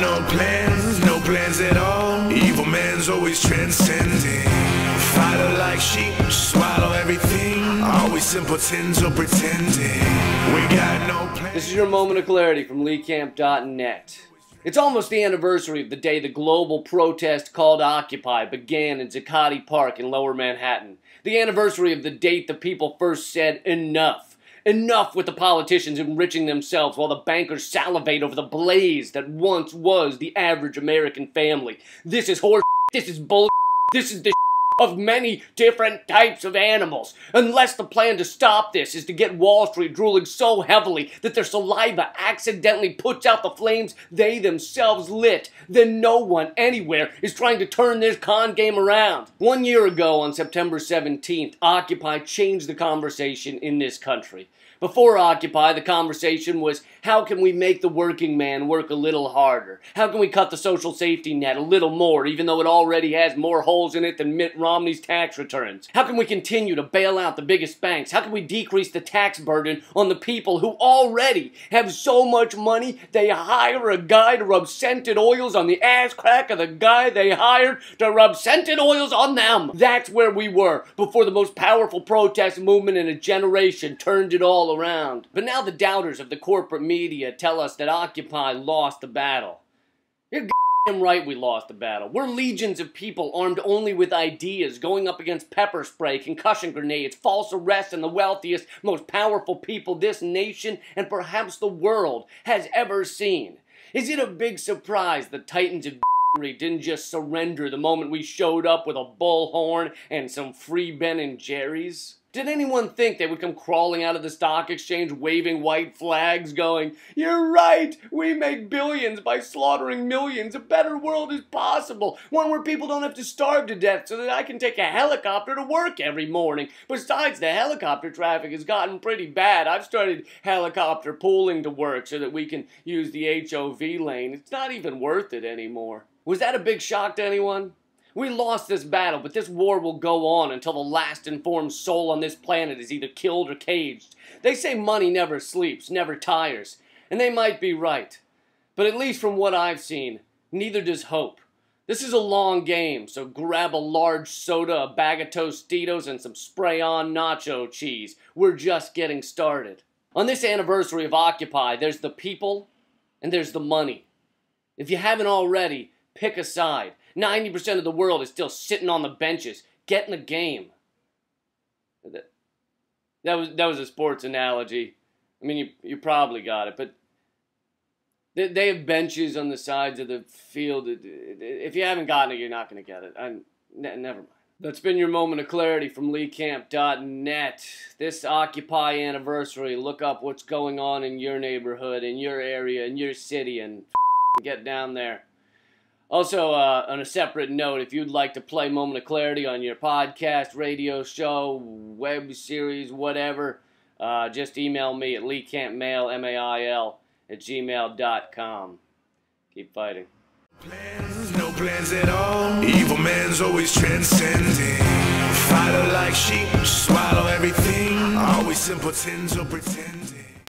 no plans, no plans at all. Evil man's always transcending. Fighter like sheep, swallow everything. Always simpletons or pretending. We got no plans. This is your moment of clarity from LeeCamp.net. It's almost the anniversary of the day the global protest called Occupy began in Zuccotti Park in lower Manhattan. The anniversary of the date the people first said enough. Enough with the politicians enriching themselves while the bankers salivate over the blaze that once was the average American family. This is horse. This is bull. This is the of many different types of animals. Unless the plan to stop this is to get Wall Street drooling so heavily that their saliva accidentally puts out the flames they themselves lit, then no one anywhere is trying to turn this con game around. One year ago, on September 17th, Occupy changed the conversation in this country. Before Occupy, the conversation was how can we make the working man work a little harder? How can we cut the social safety net a little more, even though it already has more holes in it than Mitt Romney's tax returns? How can we continue to bail out the biggest banks? How can we decrease the tax burden on the people who already have so much money they hire a guy to rub scented oils on the ass crack of the guy they hired to rub scented oils on them? That's where we were before the most powerful protest movement in a generation turned it all around. But now the doubters of the corporate media tell us that Occupy lost the battle. You're damn right we lost the battle. We're legions of people armed only with ideas, going up against pepper spray, concussion grenades, false arrests, and the wealthiest, most powerful people this nation and perhaps the world has ever seen. Is it a big surprise the Titans of didn't just surrender the moment we showed up with a bullhorn and some free Ben and Jerry's? Did anyone think they would come crawling out of the stock exchange waving white flags going, You're right, we make billions by slaughtering millions. A better world is possible. One where people don't have to starve to death so that I can take a helicopter to work every morning. Besides, the helicopter traffic has gotten pretty bad. I've started helicopter pooling to work so that we can use the HOV lane. It's not even worth it anymore. Was that a big shock to anyone? We lost this battle, but this war will go on until the last informed soul on this planet is either killed or caged. They say money never sleeps, never tires, and they might be right. But at least from what I've seen, neither does hope. This is a long game, so grab a large soda, a bag of Tostitos, and some spray-on nacho cheese. We're just getting started. On this anniversary of Occupy, there's the people and there's the money. If you haven't already, pick a side. 90% of the world is still sitting on the benches. Get in the game. That was that was a sports analogy. I mean, you you probably got it, but they, they have benches on the sides of the field. If you haven't gotten it, you're not going to get it. I, never mind. That's been your moment of clarity from LeeCamp.net. This Occupy anniversary, look up what's going on in your neighborhood, in your area, in your city, and get down there. Also, uh, on a separate note, if you'd like to play Moment of Clarity on your podcast, radio show, web series, whatever, uh, just email me at leecampmail, M-A-I-L, at gmail.com. Keep fighting. Plans, no plans at all. Evil man's always transcending. Fighter like sheep, swallow everything. Always simpletons or pretend.